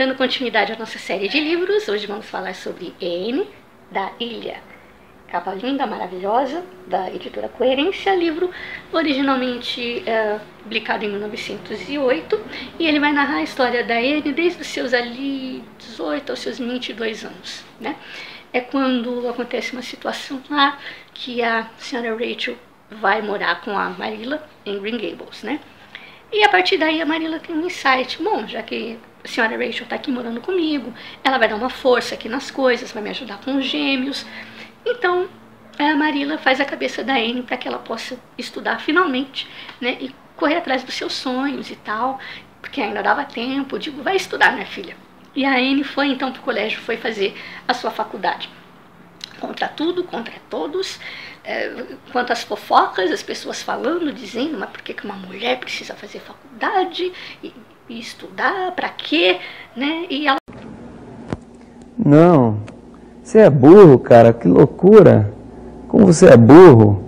Dando continuidade à nossa série de livros, hoje vamos falar sobre N, da Ilha. Capa linda, maravilhosa, da editora Coerência, livro originalmente é, publicado em 1908, e ele vai narrar a história da N desde os seus ali 18 aos seus 22 anos, né? É quando acontece uma situação lá que a senhora Rachel vai morar com a Marilla em Green Gables, né? E a partir daí a Marilla tem um insight, bom, já que a senhora Rachel está aqui morando comigo, ela vai dar uma força aqui nas coisas, vai me ajudar com os gêmeos. Então, a Marila faz a cabeça da Anne para que ela possa estudar finalmente, né, e correr atrás dos seus sonhos e tal, porque ainda dava tempo. Digo, vai estudar, minha filha. E a Anne foi então para o colégio, foi fazer a sua faculdade. Contra tudo, contra todos, é, quanto às fofocas, as pessoas falando, dizendo, mas por que, que uma mulher precisa fazer faculdade? E, e estudar, para quê, né? E ela Não. Você é burro, cara, que loucura. Como você é burro.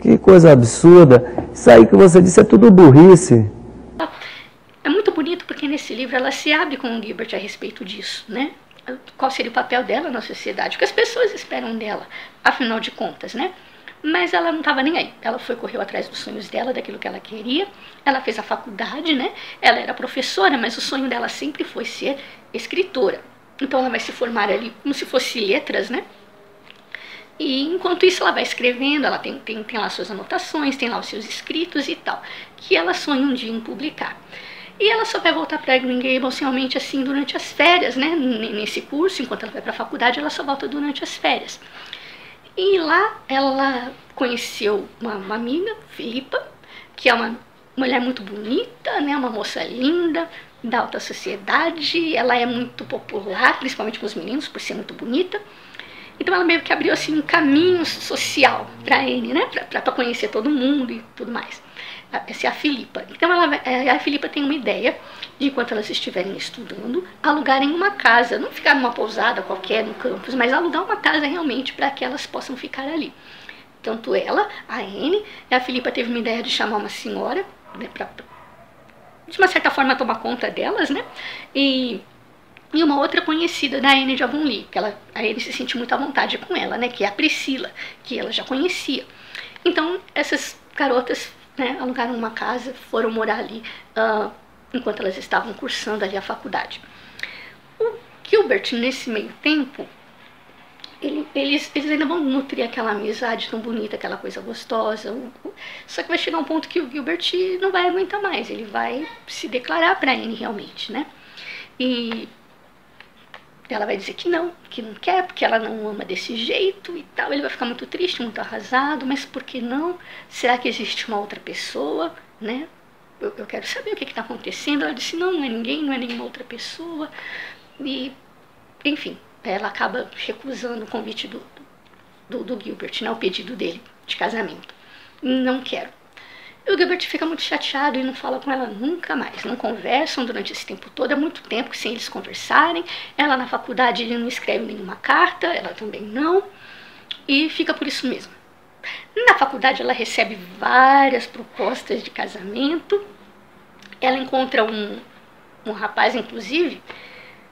Que coisa absurda. Isso aí que você disse é tudo burrice. É muito bonito porque nesse livro ela se abre com o Gilbert a respeito disso, né? Qual seria o papel dela na sociedade, o que as pessoas esperam dela, afinal de contas, né? Mas ela não estava nem aí. Ela foi, correu atrás dos sonhos dela, daquilo que ela queria. Ela fez a faculdade, né? Ela era professora, mas o sonho dela sempre foi ser escritora. Então ela vai se formar ali como se fosse letras, né? E enquanto isso ela vai escrevendo, ela tem, tem, tem lá suas anotações, tem lá os seus escritos e tal, que ela sonha um dia em publicar. E ela só vai voltar para Green Gables realmente assim durante as férias, né? Nesse curso, enquanto ela vai para a faculdade, ela só volta durante as férias. E lá ela conheceu uma, uma amiga, Filipa, que é uma mulher muito bonita, né? Uma moça linda, da alta sociedade. Ela é muito popular, principalmente com os meninos, por ser muito bonita. Então ela meio que abriu assim um caminho social para ele, né? Para conhecer todo mundo e tudo mais. Essa é a Filipa. Então ela, é, a Filipa tem uma ideia de enquanto elas estiverem estudando, alugarem uma casa, não ficar numa pousada qualquer no campus, mas alugar uma casa realmente para que elas possam ficar ali. Tanto ela, a Anne, a Filipa teve uma ideia de chamar uma senhora, né, para de uma certa forma tomar conta delas, né? E e uma outra conhecida da Anne de Avonlea, que ela, a Anne se sente muito à vontade com ela, né, que é a Priscila, que ela já conhecia. Então, essas garotas né, alugaram uma casa, foram morar ali uh, enquanto elas estavam cursando ali a faculdade. O Gilbert, nesse meio tempo, ele, eles, eles ainda vão nutrir aquela amizade tão bonita, aquela coisa gostosa. Só que vai chegar um ponto que o Gilbert não vai aguentar mais, ele vai se declarar para Anne realmente, né? E ela vai dizer que não, que não quer, porque ela não ama desse jeito e tal. Ele vai ficar muito triste, muito arrasado, mas por que não? Será que existe uma outra pessoa, né? Eu, eu quero saber o que está acontecendo. Ela disse: não, não é ninguém, não é nenhuma outra pessoa. E, enfim, ela acaba recusando o convite do, do, do Gilbert, né? O pedido dele de casamento. Não quero. E o Gilbert fica muito chateado e não fala com ela nunca mais. Não conversam durante esse tempo todo, é muito tempo sem eles conversarem. Ela na faculdade ele não escreve nenhuma carta, ela também não. E fica por isso mesmo. Na faculdade ela recebe várias propostas de casamento. Ela encontra um, um rapaz, inclusive,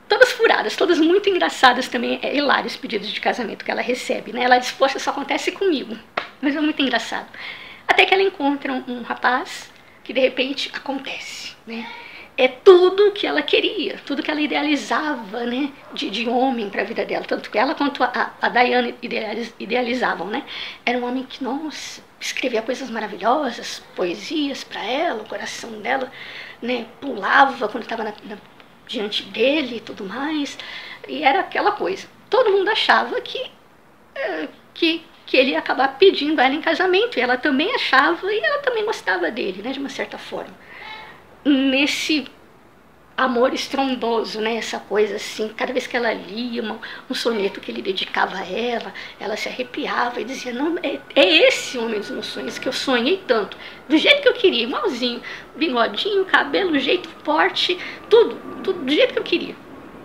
todas furadas, todas muito engraçadas também. É hilário os pedidos de casamento que ela recebe, né? Ela diz, poxa, isso acontece comigo. Mas é muito engraçado. Até que ela encontra um, um rapaz que de repente acontece, né? É tudo que ela queria, tudo que ela idealizava, né, de, de homem para a vida dela. Tanto que ela quanto a, a Diana idealiz, idealizavam, né? Era um homem que, nossa, escrevia coisas maravilhosas, poesias para ela, o coração dela, né, pulava quando estava diante dele e tudo mais. E era aquela coisa. Todo mundo achava que, é, que que ele ia acabar pedindo ela em casamento. E ela também achava e ela também gostava dele, né, de uma certa forma. Nesse amor estrondoso, né, essa coisa assim, cada vez que ela lia uma, um soneto que ele dedicava a ela, ela se arrepiava e dizia, não, é, é esse homem dos meus sonhos que eu sonhei tanto, do jeito que eu queria, igualzinho, bigodinho, cabelo, jeito forte, tudo, tudo do jeito que eu queria.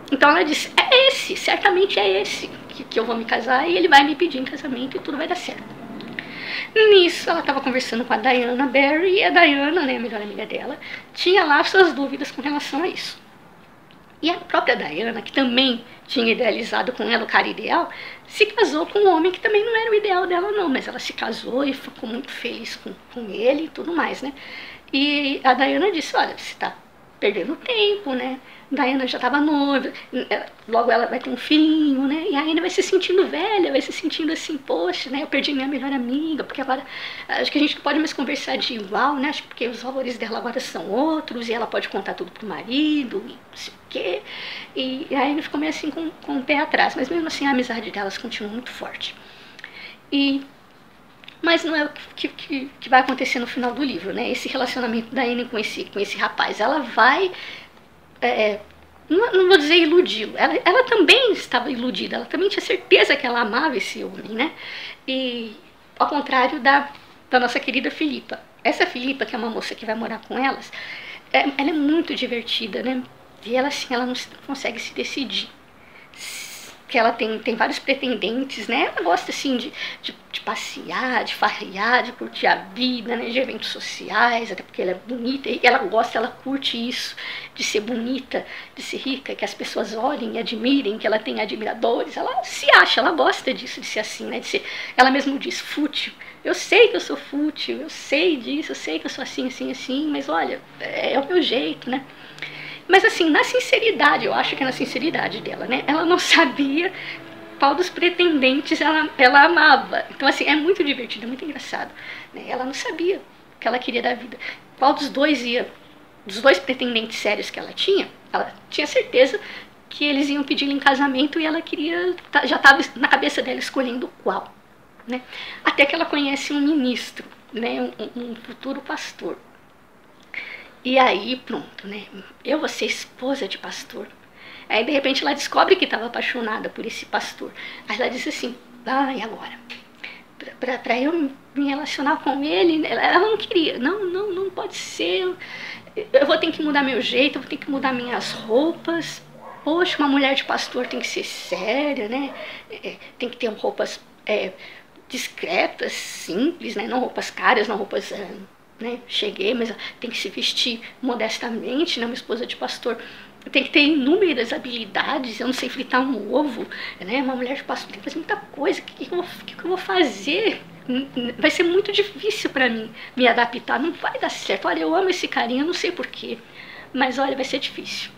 Então ela disse, é esse, certamente é esse que, que eu vou me casar e ele vai me pedir em casamento e tudo vai dar certo. Nisso, ela estava conversando com a Diana Barry e a Diana, né, a melhor amiga dela, tinha lá suas dúvidas com relação a isso. E a própria Diana, que também tinha idealizado com ela o cara ideal, se casou com um homem que também não era o ideal dela, não, mas ela se casou e ficou muito feliz com, com ele e tudo mais, né? E a Diana disse: Olha, você está perdendo tempo, né? Diana já estava noiva, é, logo ela vai ter um filhinho, né? E a Anne vai se sentindo velha, vai se sentindo assim, poxa, né? Eu perdi minha melhor amiga, porque agora acho que a gente não pode mais conversar de igual, né? Acho que porque os valores dela agora são outros e ela pode contar tudo pro marido, e não sei o quê. E, a Anne ficou meio assim com, com o pé atrás, mas mesmo assim a amizade delas continua muito forte. E mas não é o que, que, que, vai acontecer no final do livro, né? Esse relacionamento da Anne com esse, com esse rapaz. Ela vai é, não, não, vou dizer iludiu, ela, ela também estava iludida, ela também tinha certeza que ela amava esse homem, né? E ao contrário da, da nossa querida Filipa. Essa Filipa, que é uma moça que vai morar com elas, é, ela é muito divertida, né? E ela, assim, ela não consegue se decidir que ela tem, tem vários pretendentes, né? Ela gosta, assim, de, de, de, passear, de farrear, de curtir a vida, né? De eventos sociais, até porque ela é bonita. E ela gosta, ela curte isso, de ser bonita, de ser rica, que as pessoas olhem e admirem, que ela tem admiradores. Ela se acha, ela gosta disso, de ser assim, né? De ser, ela mesmo diz, fútil. Eu sei que eu sou fútil, eu sei disso, eu sei que eu sou assim, assim, assim, mas olha, é, é o meu jeito, né? Mas assim, na sinceridade, eu acho que na sinceridade dela, né? Ela não sabia qual dos pretendentes ela, ela amava. Então, assim, é muito divertido, é muito engraçado. Né? Ela não sabia o que ela queria da vida. Qual dos dois ia, dos dois pretendentes sérios que ela tinha, ela tinha certeza que eles iam pedir em casamento e ela queria, tá, já estava na cabeça dela escolhendo qual. Né? Até que ela conhece um ministro, né? um, um futuro pastor. E aí, pronto, né? Eu vou ser esposa de pastor. Aí, de repente, ela descobre que estava apaixonada por esse pastor. Aí ela diz assim: ah, e agora? Para eu me relacionar com ele, ela não queria. Não, não, não pode ser. Eu vou ter que mudar meu jeito, eu vou ter que mudar minhas roupas. Poxa, uma mulher de pastor tem que ser séria, né? É, tem que ter roupas é, discretas, simples, né? Não roupas caras, não roupas. É, né? Cheguei, mas tem que se vestir modestamente, né? Uma esposa de pastor tem que ter inúmeras habilidades. Eu não sei fritar um ovo, né? Uma mulher de pastor tem que fazer muita coisa. O que, que, eu, vou, que, que eu vou fazer? Vai ser muito difícil para mim me adaptar. Não vai dar certo. Olha, eu amo esse carinha, não sei porquê. Mas olha, vai ser difícil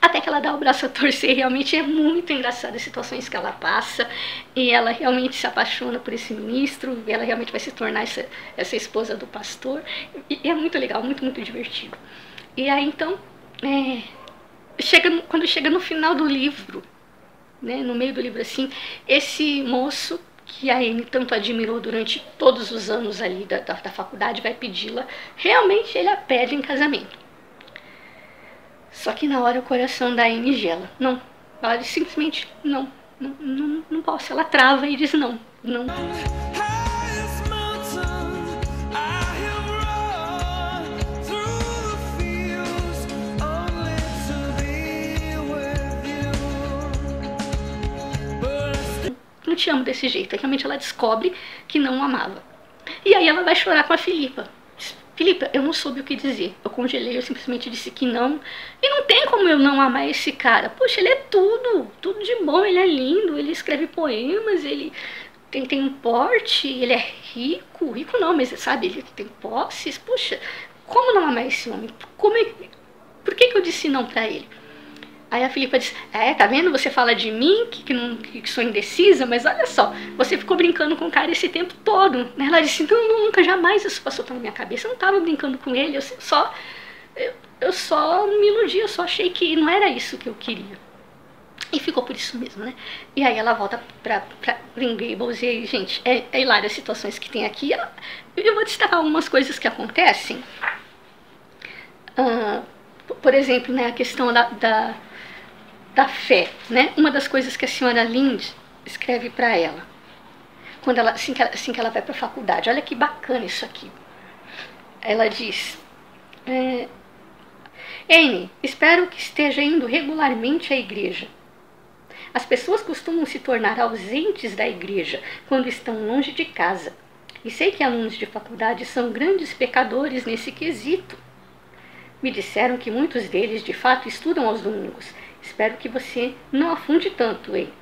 até que ela dá o braço a torcer. Realmente é muito engraçado as situações que ela passa e ela realmente se apaixona por esse ministro. Ela realmente vai se tornar essa, essa esposa do pastor. E, é muito legal, muito, muito divertido. E aí então, é, chega, quando chega no final do livro, né, no meio do livro assim, esse moço que a Amy tanto admirou durante todos os anos ali da, da, da faculdade vai pedi-la, realmente ele a pede em casamento. Só que na hora o coração da Amy gela. Não, ela diz simplesmente não, não, não, não posso. Ela trava e diz não, não. Não te amo desse jeito. Realmente ela descobre que não amava. E aí ela vai chorar com a Filipa. Felipe, eu não soube o que dizer. Eu congelei, eu simplesmente disse que não. E não tem como eu não amar esse cara. Poxa, ele é tudo, tudo de bom, ele é lindo, ele escreve poemas, ele tem, tem um porte, ele é rico. Rico não, mas sabe, ele tem posses. Poxa, como não amar esse homem? Como é, por que, que eu disse não para ele? Aí a Filipa disse: É, tá vendo? Você fala de mim, que, que, não, que sou indecisa, mas olha só, você ficou brincando com o cara esse tempo todo. Ela disse: Não, nunca, jamais isso passou pela minha cabeça. Eu não tava brincando com ele, eu só, eu, eu só me iludi, eu só achei que não era isso que eu queria. E ficou por isso mesmo, né? E aí ela volta pra, pra Green Gables e aí, gente, é, é hilário as situações que tem aqui. Eu vou destacar algumas coisas que acontecem. Uh, por exemplo, né, a questão da, da da fé, né? Uma das coisas que a senhora Lind escreve para ela, quando ela assim que ela, assim que ela vai para a faculdade. Olha que bacana isso aqui. Ela diz: é, Anne, espero que esteja indo regularmente à igreja. As pessoas costumam se tornar ausentes da igreja quando estão longe de casa. E sei que alunos de faculdade são grandes pecadores nesse quesito. Me disseram que muitos deles de fato estudam aos domingos. Espero que você não afunde tanto, hein?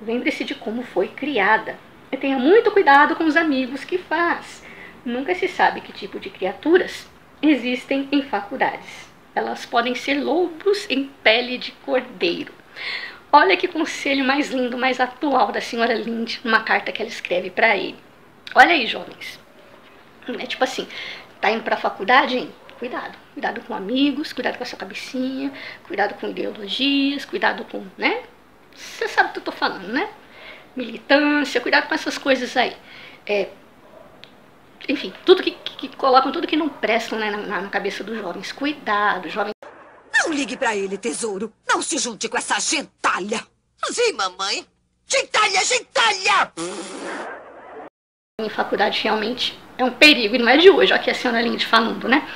Lembre-se de como foi criada. E tenha muito cuidado com os amigos que faz. Nunca se sabe que tipo de criaturas existem em faculdades. Elas podem ser lobos em pele de cordeiro. Olha que conselho mais lindo, mais atual da senhora Linde numa carta que ela escreve para ele. Olha aí, jovens. É tipo assim, tá indo pra faculdade, hein? Cuidado. Cuidado com amigos, cuidado com a sua cabecinha, cuidado com ideologias, cuidado com, né? Você sabe o que eu tô falando, né? Militância, cuidado com essas coisas aí. É, enfim, tudo que, que, que, colocam, tudo que não prestam né, na, na cabeça dos jovens. Cuidado, jovem. Não ligue para ele, tesouro. Não se junte com essa gentalha. Sim, mamãe. Gentalha, gentalha! Em faculdade realmente é um perigo, e não é de hoje, aqui a senhora Linde falando, né?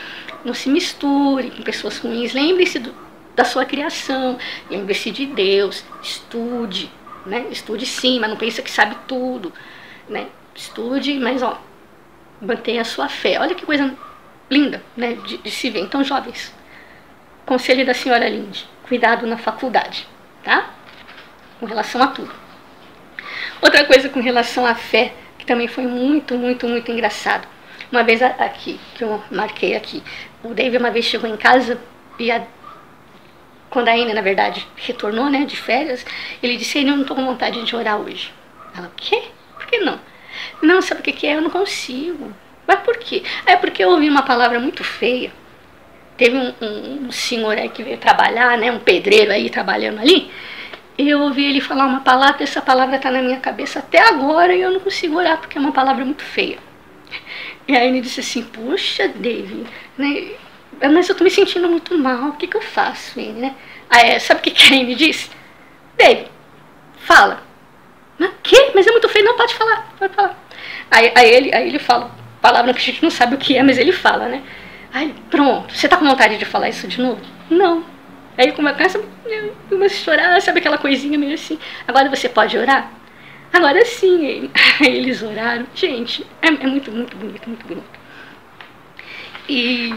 Não se misture com pessoas ruins. Lembre-se da sua criação, lembre-se de Deus, estude, né? Estude sim, mas não pense que sabe tudo, né? Estude, mas ó, mantenha a sua fé. Olha que coisa linda, né? De, de se ver. Então, jovens, conselho da senhora Linde, cuidado na faculdade, tá? Com relação a tudo. Outra coisa com relação à fé, que também foi muito, muito, muito engraçado. Uma vez aqui, que eu marquei aqui, o David uma vez chegou em casa e a, quando a Ine, na verdade, retornou, né, de férias, ele disse, eu não estou com vontade de orar hoje. Ela, o quê? Por que não? Não, sabe o que, que é? Eu não consigo. Mas por quê? É porque eu ouvi uma palavra muito feia. Teve um, um, um senhor aí que veio trabalhar, né? Um pedreiro aí trabalhando ali. Eu ouvi ele falar uma palavra, essa palavra está na minha cabeça até agora e eu não consigo orar porque é uma palavra muito feia. E aí ele disse assim, puxa, David, né? Mas eu tô me sentindo muito mal, o que, que eu faço, ele, né? Aí, sabe o que, que a Anne disse? David, fala. Mas que? Mas é muito feio, não pode falar, pode falar. Aí, aí, ele, aí ele fala, palavra que a gente não sabe o que é, mas ele fala, né? Aí, pronto, você tá com vontade de falar isso de novo? Não. Aí começa a chorar, sabe aquela coisinha meio assim. Agora você pode orar? Agora sim, ele, eles oraram. Gente, é, é, muito, muito bonito, muito bonito. E,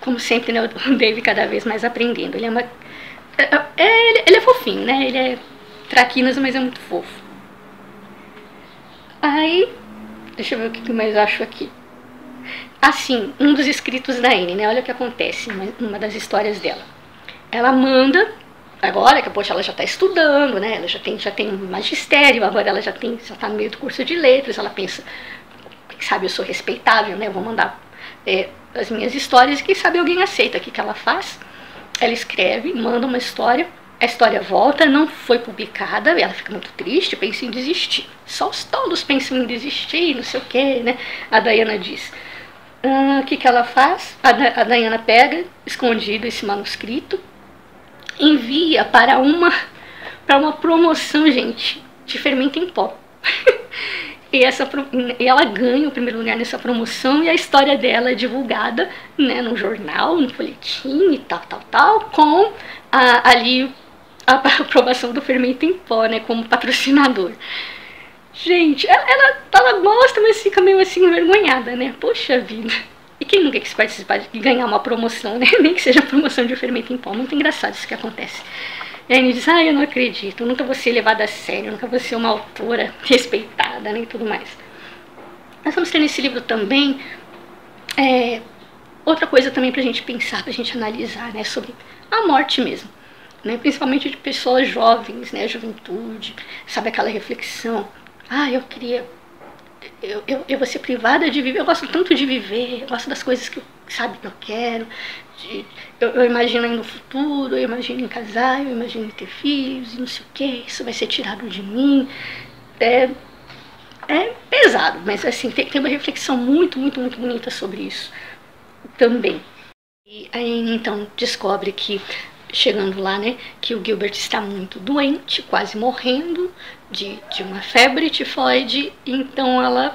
como sempre, né, o Dave cada vez mais aprendendo. Ele é uma. É, é, ele é fofinho, né? Ele é traquinas, mas é muito fofo. Aí, deixa eu ver o que mais acho aqui. Assim, um dos escritos da Anne, né? Olha o que acontece numa das histórias dela. Ela manda, agora que poxa, ela já está estudando, né? Ela já tem, já tem magistério, agora ela já tem, já está no meio do curso de letras, ela pensa, quem sabe eu sou respeitável, né? Eu vou mandar é, as minhas histórias e quem sabe alguém aceita. O que, que ela faz? Ela escreve, manda uma história a história volta, não foi publicada, ela fica muito triste, pensa em desistir. Só os tolos pensam em desistir, não sei o que, né? A Diana diz. Ah, o que, que ela faz? A, da, a Diana pega, escondido esse manuscrito, envia para uma, para uma promoção, gente, de fermento em pó. e, essa, ela ganha o primeiro lugar nessa promoção e a história dela é divulgada né, no jornal, no folhetim e tal, tal, tal, com a, ali a aprovação do fermento em pó, né, como patrocinador. Gente, ela, ela, ela gosta, mas fica meio assim envergonhada, né? Poxa vida. E quem nunca quis participar de ganhar uma promoção, né? Nem que seja promoção de fermento em pó. Muito engraçado isso que acontece. E ele diz, ah, eu não acredito, eu nunca vou ser levada a sério, eu nunca vou ser uma autora respeitada, nem né, tudo mais. Nós vamos ter nesse livro também é, outra coisa também pra gente pensar, pra gente analisar, né? Sobre a morte mesmo né? principalmente de pessoas jovens, né? juventude, sabe aquela reflexão, ah, eu queria, eu, eu, eu vou ser privada de viver, eu gosto tanto de viver, eu gosto das coisas que eu, sabe, que eu quero, de, eu, eu, imagino aí no futuro, eu imagino em casar, eu imagino em ter filhos, e não sei o que, isso vai ser tirado de mim, é, é pesado, mas assim, tem, tem uma reflexão muito, muito, muito bonita sobre isso também. E aí então descobre que chegando lá, né, que o Gilbert está muito doente, quase morrendo de, de uma febre tifoide, então ela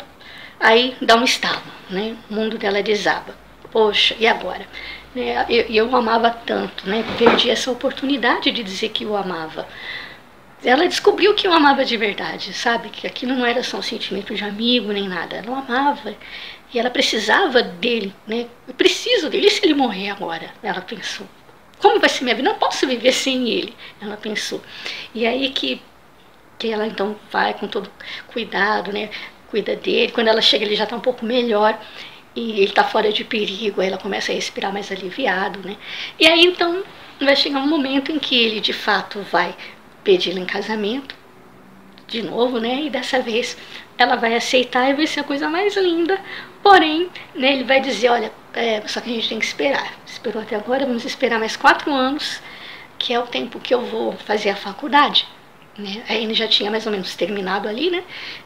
aí dá um estalo, né, o mundo dela desaba. Poxa, e agora? E eu, eu amava tanto, né, perdi essa oportunidade de dizer que o amava. ela descobriu que eu amava de verdade, sabe? Que aquilo não era só um sentimento de amigo nem nada. Ela amava e ela precisava dele, né? Eu preciso dele. E se ele morrer agora? Ela pensou. Como vai ser minha vida? Não posso viver sem ele. Ela pensou. E aí que, que ela então vai com todo cuidado, né? Cuida dele. Quando ela chega, ele já está um pouco melhor e ele está fora de perigo. Aí ela começa a respirar mais aliviado, né? E aí então vai chegar um momento em que ele de fato vai pedi-la em casamento, de novo, né? E dessa vez ela vai aceitar e vai ser a coisa mais linda. Porém, né, ele vai dizer, olha, é, só que a gente tem que esperar. Esperou até agora, vamos esperar mais quatro anos, que é o tempo que eu vou fazer a faculdade. Né? Anne já tinha mais ou menos terminado ali, né?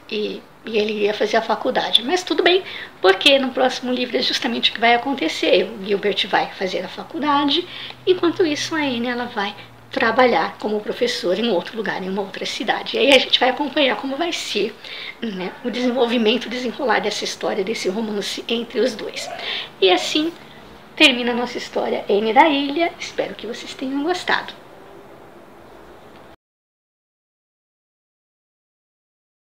E, e ele ia fazer a faculdade. Mas tudo bem, porque no próximo livro é justamente o que vai acontecer. O Gilbert vai fazer a faculdade, enquanto isso a Anne ela vai trabalhar como professor em outro lugar, em uma outra cidade. E aí a gente vai acompanhar como vai ser né, o desenvolvimento, desenrolar dessa história, desse romance entre os dois. E assim termina a nossa história N da Ilha. Espero que vocês tenham gostado.